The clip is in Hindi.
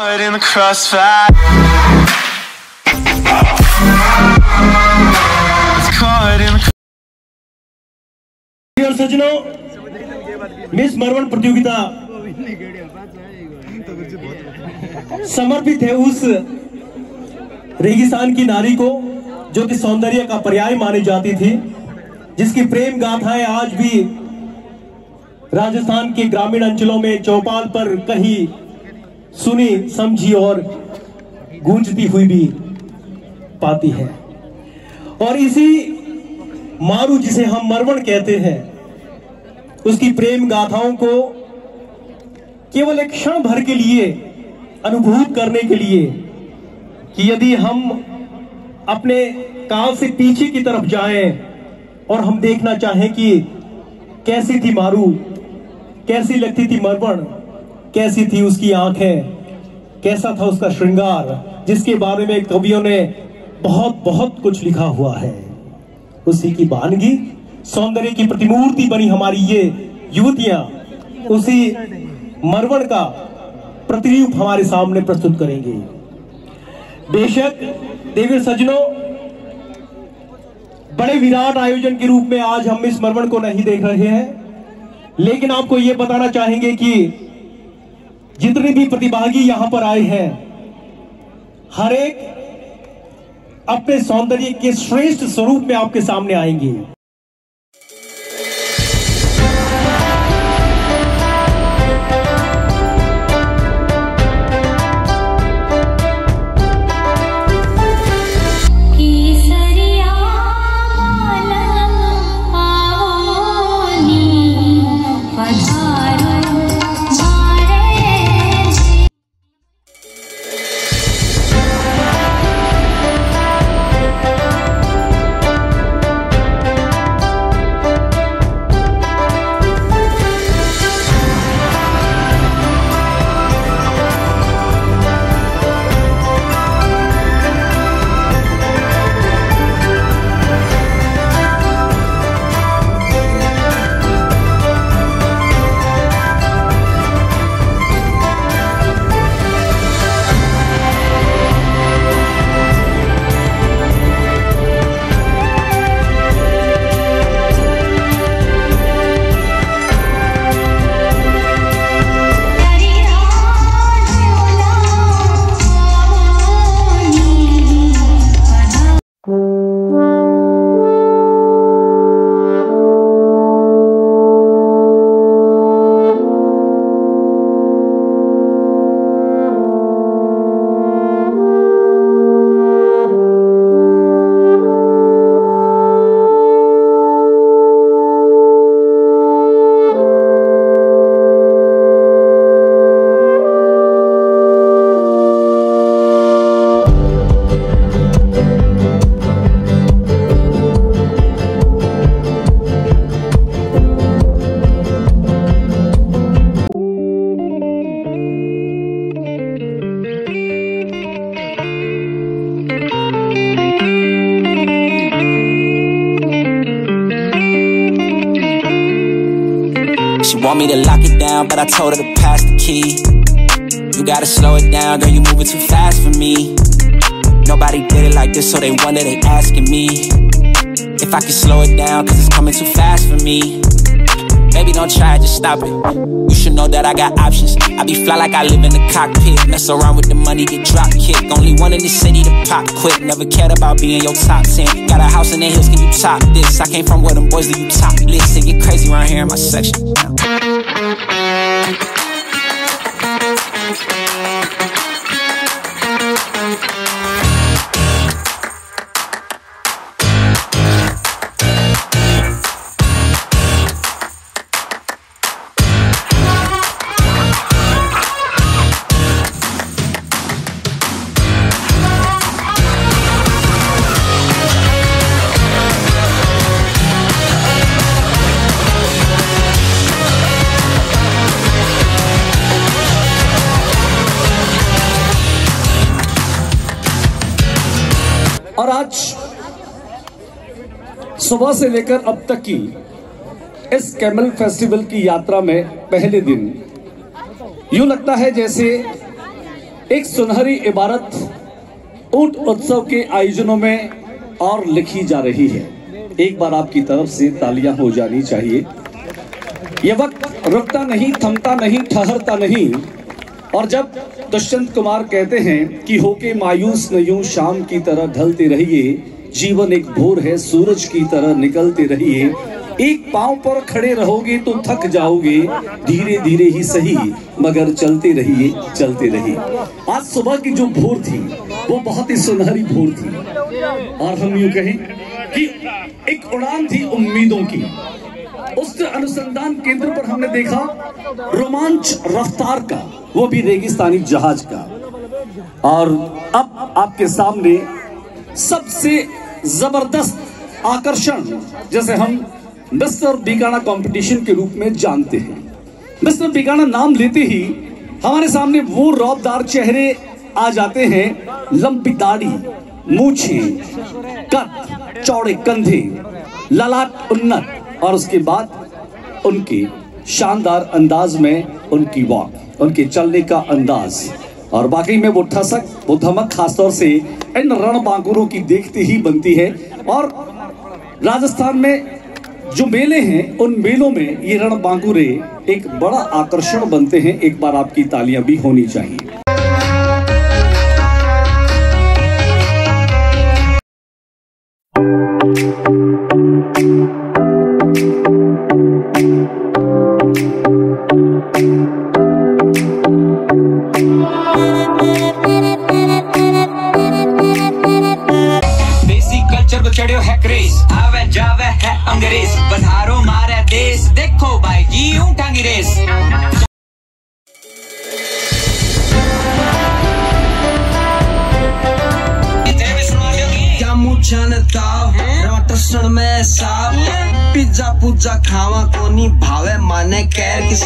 In the crossfire. मिस मरवन प्रतियोगिता समर्पित है उस रेगिस्तान की नारी को जो कि सौंदर्य का पर्याय मानी जाती थी, जिसकी प्रेम गाथाएँ आज भी राजस्थान के ग्रामीण अंचलों में चौपाल पर कहीं सुनी, समझी और गूंजती हुई भी पाती है। और इसी मारू जिसे हम मरवण कहते हैं, उसकी प्रेम गाथाओं को केवल एक क्षण भर के लिए, अनुभूत करने के लिए कि यदि हम अपने काल से पीछे की तरफ़ जाएँ और हम देखना चाहें कि कैसी थी मारू, कैसी लगती थी मरवण कैसी थी उसकी आँखें? कैसा था उसका श्रृंगार? जिसके बारे में कवियों ने बहुत बहुत कुछ लिखा हुआ है। उसी की बानगी, सौंदर्य की प्रतिमूर्ति बनी हमारी ये युवतियाँ। उसी मरवण का प्रतिरूप हमारे सामने प्रस्तुत करेंगे। बेशक, देवी सज्जनों, बड़े विराट आयोजन के रूप में आज हम इस मरवण को नहीं देख रहे हैं। लेकिन आपको यह बताना चाहेंगे कि जितने भी प्रतिभागी यहाँ पर आए हैं, हर एक अपने सौंदर्य के श्रेष्ठ स्वरूप में आपके सामने आएँगे। Want me to lock it down, but I told her to pass the key. You gotta slow it down, girl, you moving too fast for me. Nobody did it like this, so they wonder, they asking me. If I can slow it down, cause it's coming too fast for me. Baby, don't try, just stop it. You should know that I got options. I be fly like I live in the cockpit. Mess around with the money, get drop kick. Only one in the city to pop quick. Never cared about being your top 10. Got a house in the hills, can you top this? I came from where them boys leave you topless. They get crazy around here in my section. और आज सुबह से लेकर अब तक की इस कैमल फेस्टिवल की यात्रा में पहले दिन यूँ लगता है जैसे एक सुनहरी इबारत ऊँट उत्सव के आयोजनों में और लिखी जा रही है। एक बार आपकी तरफ़ से तालियाँ हो जानी चाहिए। यह वक्त रुकता नहीं, थमता नहीं, ठहरता नहीं। और जब दुष्यंत कुमार कहते हैं कि होके मायूस न यूँ शाम की तरह ढलते रहिए, जीवन एक भोर है, सूरज की तरह निकलते रहिए। एक पाँव पर खड़े रहोगे तो थक जाओगे, धीरे धीरे ही सही, मगर चलते रहिए चलते रहिए। आज सुबह की जो भोर थी, वो बहुत ही सुनहरी भोर थी। और हम यूँ कहें कि एक उड़ान थी उम्मीदों की। उस अनुसंधान केंद्र पर हमने देखा रोमांच रफ्तार का, वो भी रेगिस्तानी जहाज़ का। और अब आपके सामने सबसे ज़बरदस्त आकर्षण, जैसे हम मिस्टर बीकाना कंपटीशन के रूप में जानते हैं। मिस्टर बीकाना नाम लेते ही हमारे सामने वो रौबदार चेहरे आ जाते हैं, लंबी दाढ़ी, मूछे, कद, चौड़े कंधे, ललाट उन्नत और उसके बाद उनके शानदार अंदाज में उनकी वॉक उनके चलने का अंदाज। और बाकी में वो ठसक, वो धमक खासतौर से इन रणबांकुरों की देखते ही बनती है। और राजस्थान में जो मेले हैं, उन मेलों में ये रणबांकुरे एक बड़ा आकर्षण बनते हैं। एक बार आपकी तालियाँ भी होनी चाहिए। देखो भाई जी उठांगी रेस में साफ़ पिज्जा पुज्जा खावा कोनी भावे माने कैर किस